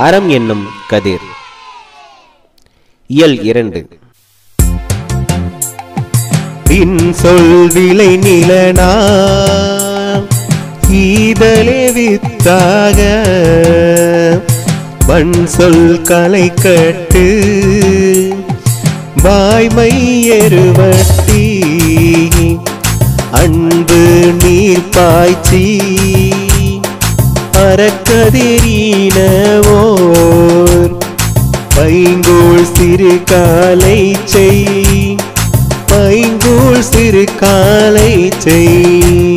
அறம் என்னும் கதிர். இயல் இரண்டு. பின் சொல் விலை நிலனா ஈதலே வித்தாக. வன் சொல் கலை கட்டு வாய்மை எருவட்டி அன்பு நீர் பாய்ச்சி அறக்கதிரீனவோ பைங்கோள் சிறு காலை செய். பைங்கோள் சிறு காலை செய்.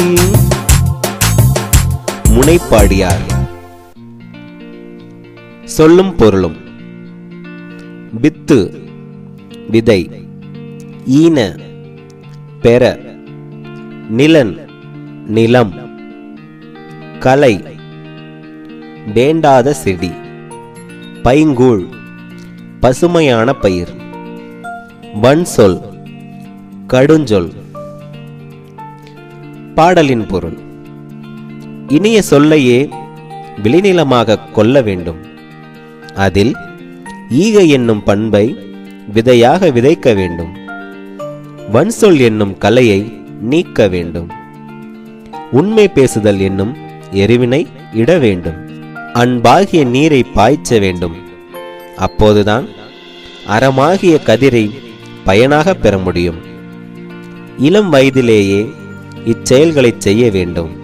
முனைப்பாடியார். சொல்லும் பொருளும். வித்து விதை ஈன பெற நிலன் நிலம் கலை வேண்டாத செடி பைங்கூழ் பசுமையான பயிர். வன்சொல் கடுஞ்சொல். பாடலின் பொருள். இனிய சொல்லையே விளைநிலமாக கொள்ள வேண்டும். அதில் ஈக என்னும் பண்பை விதையாக விதைக்க வேண்டும். வன்சொல் என்னும் கலையை நீக்க வேண்டும். உண்மை பேசுதல் என்னும் எருவினை இட வேண்டும். அன்பாகிய நீரை பாய்ச்ச வேண்டும். அப்போதுதான் அறமாகிய கதிரை பயனாக பெற முடியும். இளம் வயதிலேயே இச்செயல்களை செய்ய வேண்டும்.